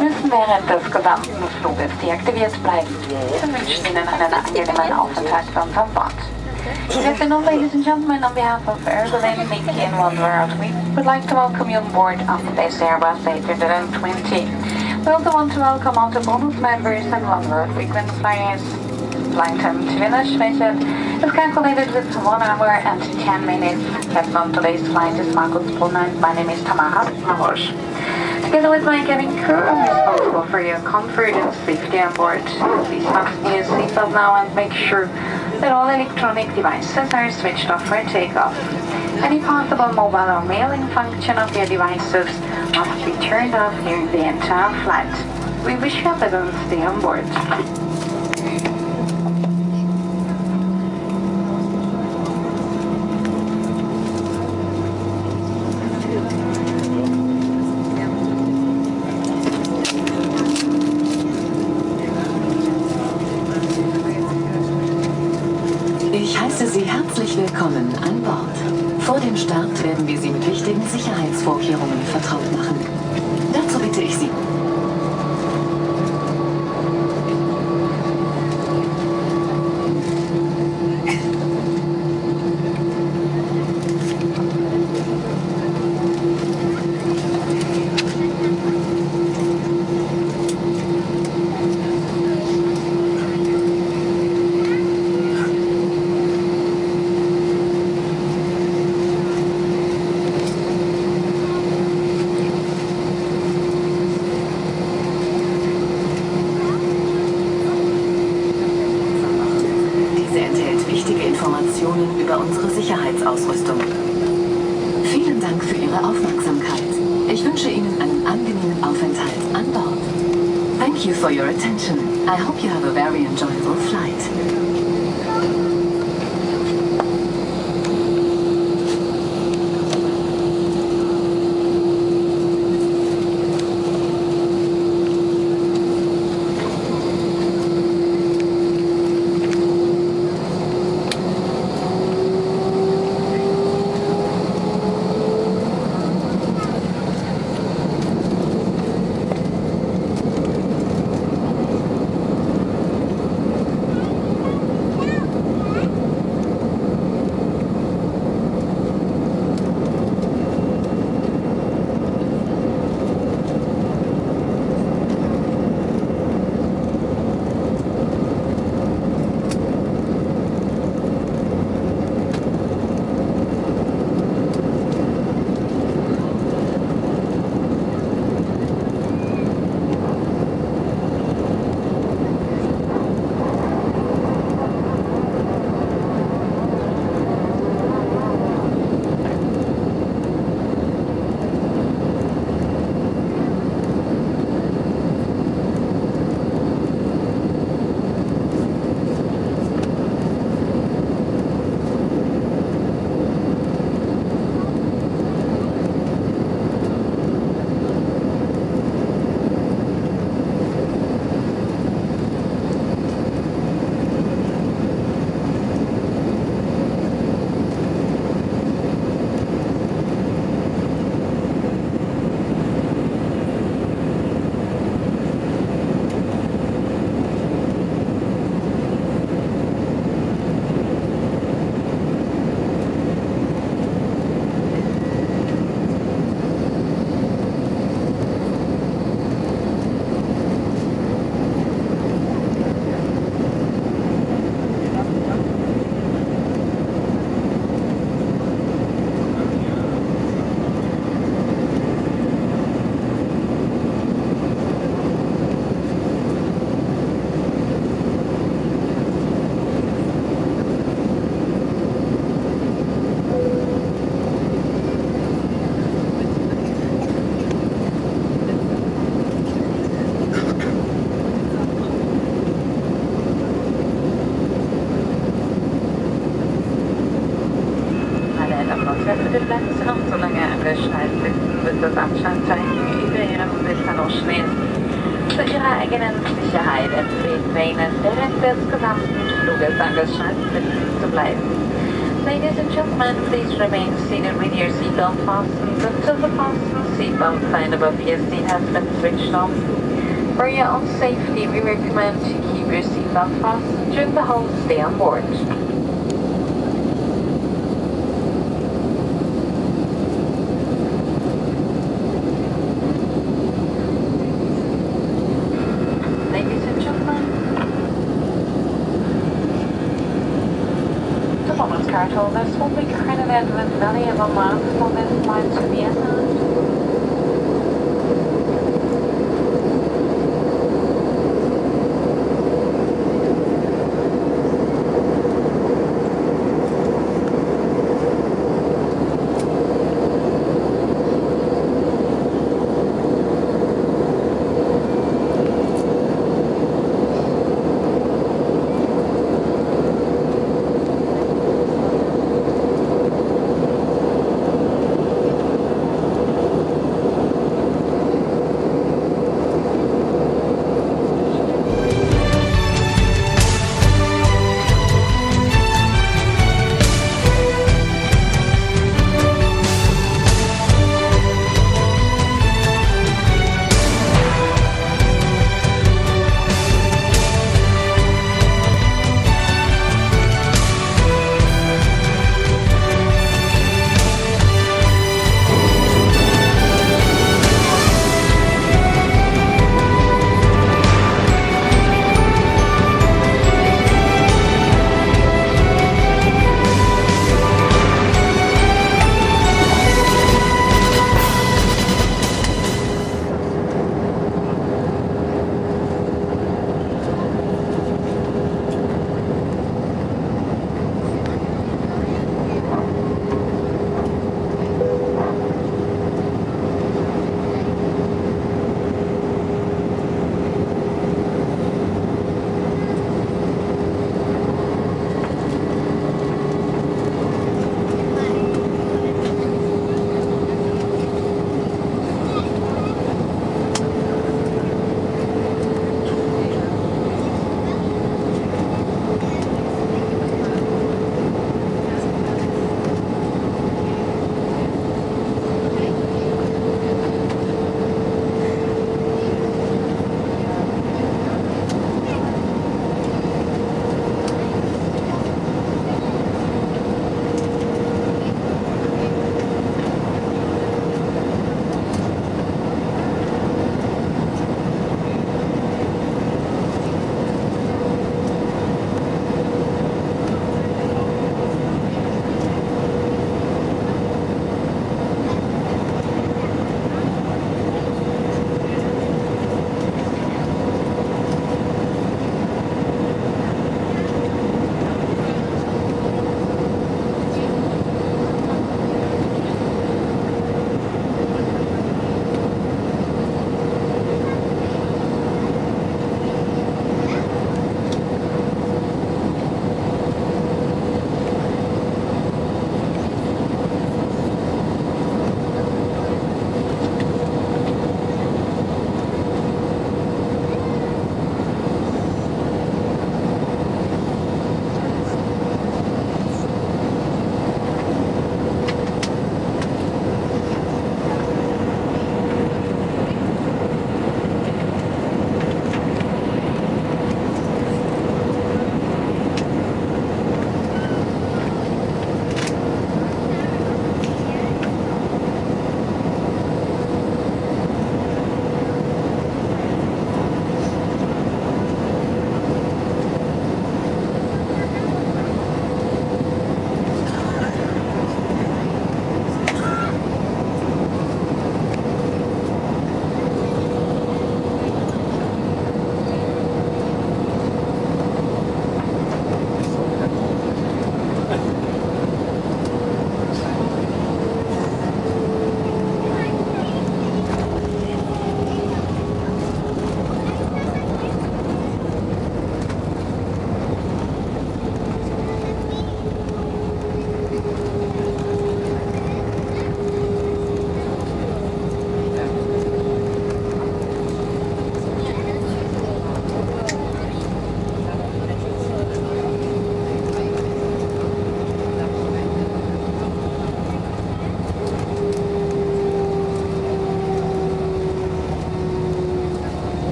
müssen während des gesamten Fluges deaktiviert bleiben. Wir wünschen Ihnen einen angenehmen Aufenthalt an Bord. Good afternoon, ladies and gentlemen. On behalf of Berlin, Niki and World, we would like to welcome you on board of this Airbus A320. We also want to welcome all the bonus members Oneworld frequent flyers. Flight time to finish mission is calculated with 1 hour and 10 minutes. Captain on today's flight is Markus Brunner. My name is Tamara Marosh. Together with my cabin crew, I'm responsible for your comfort and safety on board. Please fasten your seatbelt now and make sure that all electronic devices are switched off for takeoff. Any possible mobile or mailing function of your devices must be turned off during the entire flight. We wish you a pleasant stay on board. Thank you for your attention. I hope you have a very enjoyable flight. Eigenen Sicherheit empfehlen während des gesamten Fluges angeschnallt zu bleiben. Ladies and gentlemen, please remain seated with your seatbelt fastened until the fasten seatbelt sign above your seat has been switched off. For your own safety, we recommend to keep your seatbelt fastened during the whole stay on board.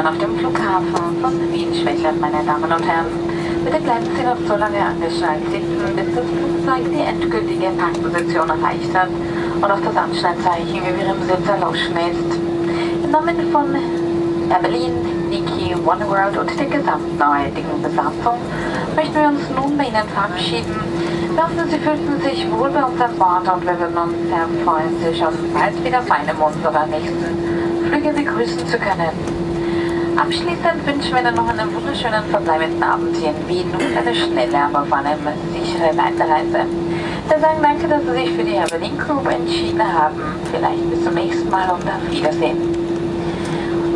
Willkommen auf dem Flughafen von Wien-Schwächert, meine Damen und Herren. Bitte bleiben Sie noch so lange angeschnallt sitzen, bis das Flugzeug die endgültige Parkposition erreicht hat und auch das Anschnallzeichen über Ihrem erloschen ist. Im Namen von Air Berlin, Niki, One World und der gesamten heutigen Besatzung möchten wir uns nun bei Ihnen verabschieden. Wir hoffen, Sie fühlten sich wohl bei uns an Bord und wir würden uns sehr freuen, Sie schon bald wieder auf einem unserer nächsten Flüge begrüßen zu können. Abschließend wünschen wir Ihnen noch einen wunderschönen verbleibenden Abend hier in Wien und eine schnelle, aber vor allem sichere Weiterreise. Wir sagen danke, dass Sie sich für die Berlin Group entschieden haben. Vielleicht bis zum nächsten Mal und auf Wiedersehen.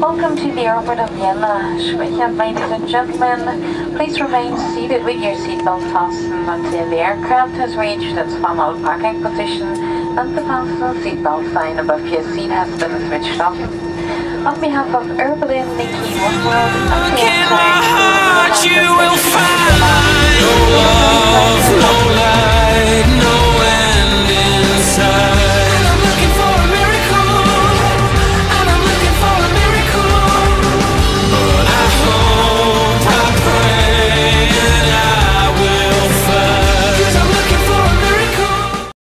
Welcome to the airport of Vienna. Schwächert, ladies and gentlemen. Please remain seated with your seatbelt fastened until the aircraft has reached its final parking position and the fasten seatbelt sign above your seat has been switched off. On behalf of Berlin, Niki, One World, and the in my heart you will find no love, no love.